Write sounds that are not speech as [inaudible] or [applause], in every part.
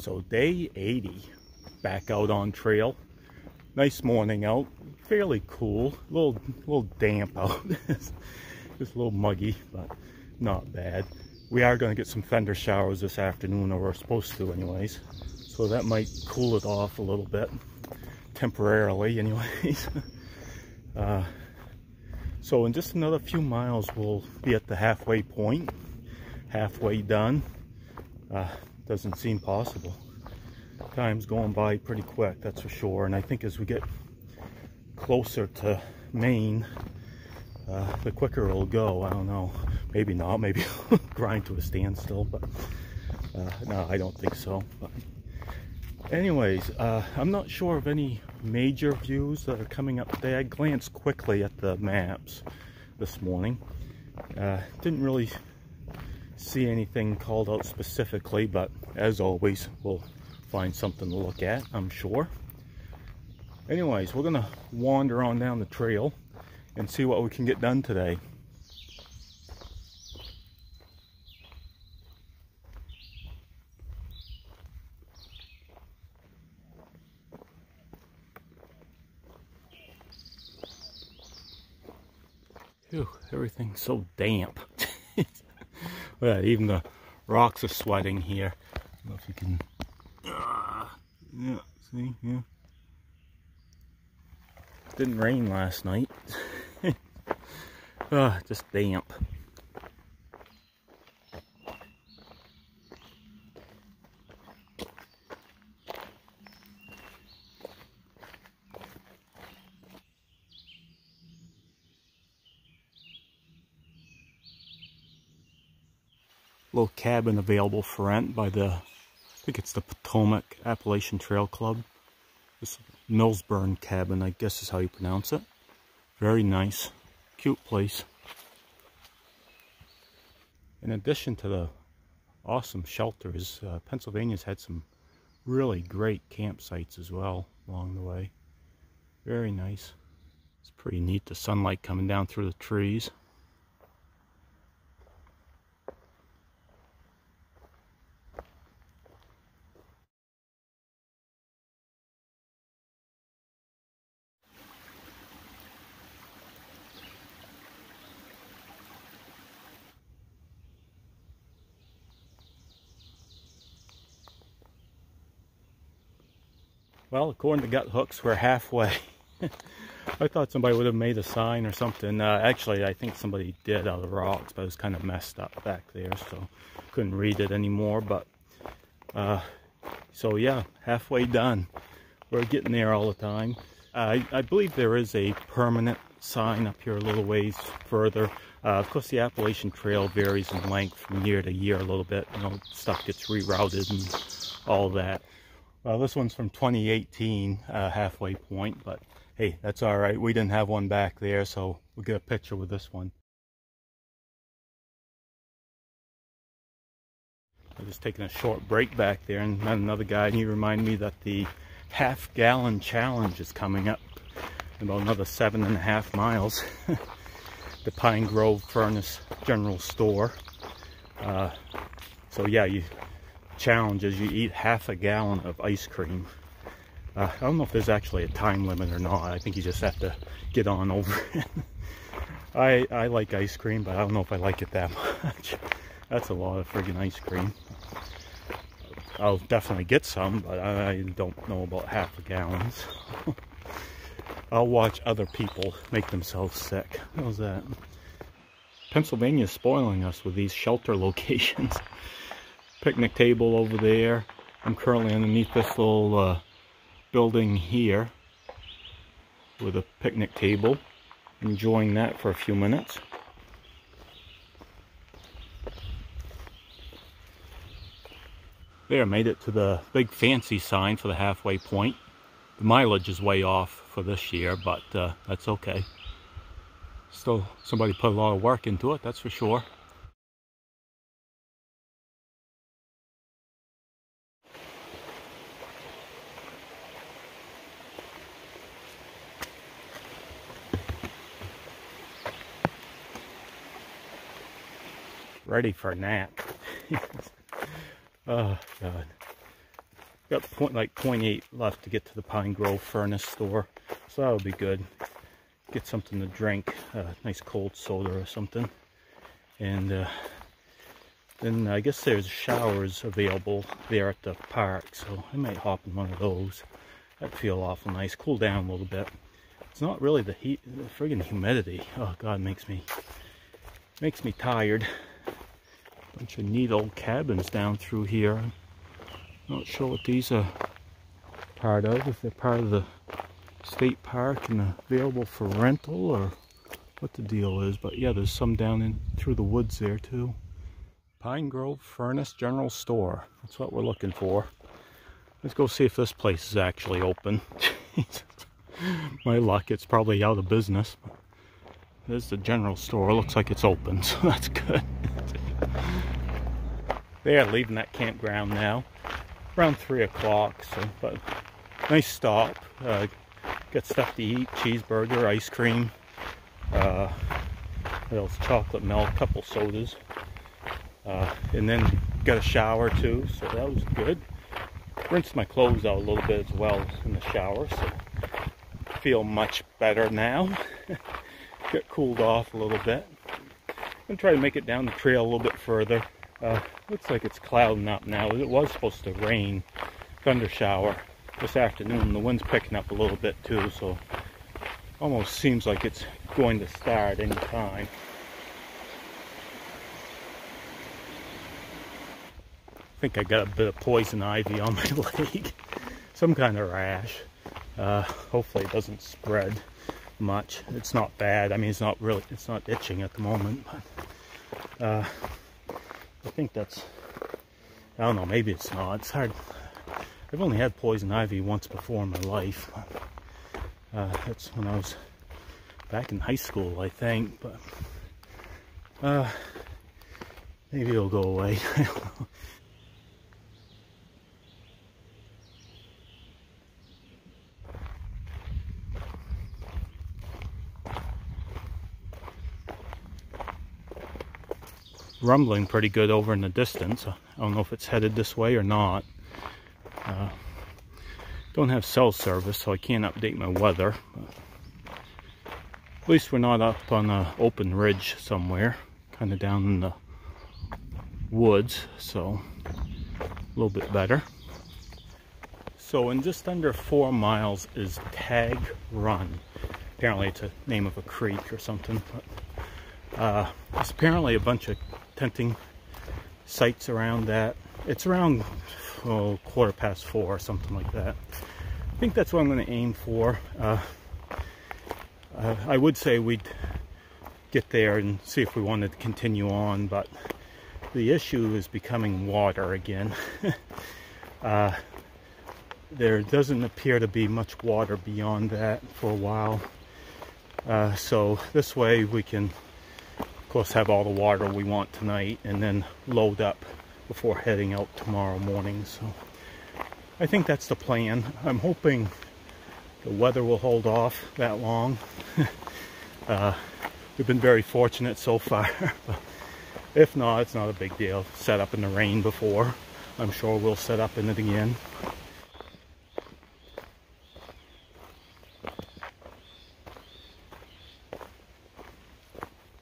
So day 80, back out on trail. Nice morning out, fairly cool, a little, little damp out. [laughs] Just a little muggy, but not bad. We are going to get some thunder showers this afternoon, or we're supposed to anyways. So that might cool it off a little bit, temporarily anyways. [laughs] uh, so in just another few miles, we'll be at the halfway point, halfway done. Uh, doesn't seem possible. Time's going by pretty quick, that's for sure. And I think as we get closer to Maine, uh, the quicker it'll go. I don't know. Maybe not. Maybe [laughs] grind to a standstill. But uh, no, I don't think so. But anyways, uh, I'm not sure of any major views that are coming up today. I glanced quickly at the maps this morning. Uh, didn't really see anything called out specifically, but as always, we'll find something to look at, I'm sure. Anyways, we're gonna wander on down the trail and see what we can get done today. Whew, everything's so damp. Well, even the rocks are sweating here. I don't know if you can, uh, yeah, see, yeah. Didn't rain last night. uh, [laughs] just damp. Little cabin available for rent by the, I think it's the Potomac Appalachian Trail Club. This Millsburn cabin, I guess is how you pronounce it. Very nice, cute place. In addition to the awesome shelters, uh, Pennsylvania's had some really great campsites as well along the way. Very nice. It's pretty neat, the sunlight coming down through the trees. Well, according to Guthook's, we're halfway. [laughs] I thought somebody would have made a sign or something. Uh, actually, I think somebody did out of the rocks, but it was kind of messed up back there, so couldn't read it anymore. But uh, so yeah, halfway done. We're getting there all the time. I, I, believe there is a permanent sign up here a little ways further. Uh, of course, the Appalachian Trail varies in length from year to year a little bit. You know, stuff gets rerouted and all that. Well, this one's from 2018, uh, halfway point, but hey, that's all right. We didn't have one back there, so we'll get a picture with this one. I was just taking a short break back there and met another guy and he reminded me that the half gallon challenge is coming up in about another seven and a half miles. [laughs] the Pine Grove Furnace General Store. Uh, so yeah, you challenge is you eat half a gallon of ice cream. Uh, I don't know if there's actually a time limit or not. I think you just have to get on over [laughs] it. I, I like ice cream, but I don't know if I like it that [laughs] much. That's a lot of friggin' ice cream. I'll definitely get some, but I don't know about half a gallon. [laughs] I'll watch other people make themselves sick. How's that? Pennsylvania's spoiling us with these shelter locations picnic table over there. I'm currently underneath this little uh, building here with a picnic table, enjoying that for a few minutes. There, made it to the big fancy sign for the halfway point. The mileage is way off for this year, but uh, that's okay. Still, somebody put a lot of work into it, that's for sure. Ready for a nap. oh, God. got point, like 0.8 left to get to the Pine Grove Furnace store. So that'll be good. Get something to drink, a nice cold soda or something. And uh, then I guess there's showers available there at the park. So I might hop in one of those. That'd feel awful nice. Cool down a little bit. It's not really the heat, the friggin' humidity. Oh God, makes me, makes me tired. Bunch of neat old cabins down through here. I'm Not sure what these are part of, if they're part of the state park and available for rental or what the deal is. But yeah, there's some down in through the woods there too. Pine Grove Furnace General Store. That's what we're looking for. Let's go see if this place is actually open. [laughs] My luck, it's probably out of business. There's the general store. Looks like it's open, [laughs] so that's good. They are leaving that campground now around three o'clock. So, but nice stop. Uh, got stuff to eat: cheeseburger, ice cream, uh, what else? Chocolate milk, couple sodas, uh, and then got a shower too. So that was good. Rinsed my clothes out a little bit as well in the shower. So feel much better now. [laughs] Get cooled off a little bit. Gonna try to make it down the trail a little bit further. Uh, looks like it's clouding up now. It was supposed to rain, thunder shower this afternoon. The wind's picking up a little bit too, so almost seems like it's going to start any time. I think I got a bit of poison ivy on my [laughs] leg. Some kind of rash. Uh, hopefully it doesn't spread much. It's not bad. I mean, it's not really, it's not itching at the moment, but uh, I think that's, I don't know, maybe it's not. It's hard. I've only had poison ivy once before in my life. Uh, that's when I was back in high school, I think, but uh, maybe it'll go away. [laughs] rumbling pretty good over in the distance. I don't know if it's headed this way or not. Uh, don't have cell service, so I can't update my weather. at least we're not up on an open ridge somewhere, kind of down in the woods, so a little bit better. So in just under four miles is Tagg Run. Apparently it's a name of a creek or something. But, uh, there's apparently a bunch of tenting sites around that. It's around oh, quarter past four or something like that. I think that's what I'm going to aim for. Uh, uh, I would say we'd get there and see if we wanted to continue on, but the issue is becoming water again. [laughs] uh, there doesn't appear to be much water beyond that for a while. Uh, so this way we can of course have all the water we want tonight and then load up before heading out tomorrow morning. So I think that's the plan. I'm hoping the weather will hold off that long. [laughs] Uh, we've been very fortunate so far [laughs] if not it's not a big deal. Set up in the rain before. I'm sure we'll set up in it again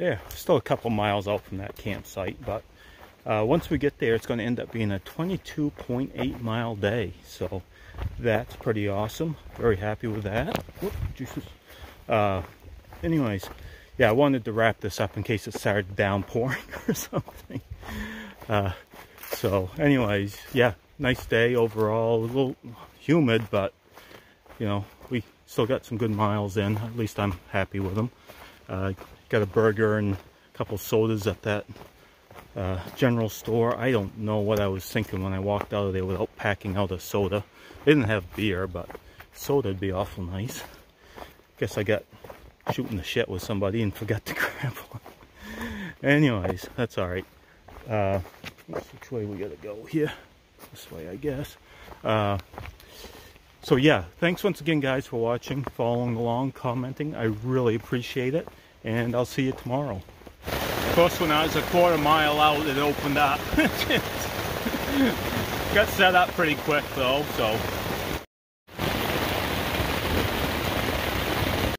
yeah, still a couple miles out from that campsite, but uh, once we get there, it's going to end up being a 22.8 mile day. So that's pretty awesome. Very happy with that. Whoop. Uh, anyways, yeah, I wanted to wrap this up in case it started downpouring [laughs] or something. Uh, so anyways, yeah, nice day overall. A little humid, but you know, we still got some good miles in. At least I'm happy with them. Got a burger and a couple sodas at that uh, general store. I don't know what I was thinking when I walked out of there without packing out a soda. They didn't have beer, but soda would be awful nice. Guess I got shooting the shit with somebody and [laughs] forgot to grab one. Anyways, that's alright. Uh, which way we gotta go here? This way, I guess. Uh, so yeah, thanks once again, guys, for watching, following along, commenting. I really appreciate it, and I'll see you tomorrow. Of course, when I was a quarter mile out, it opened up. [laughs] got set up pretty quick though, so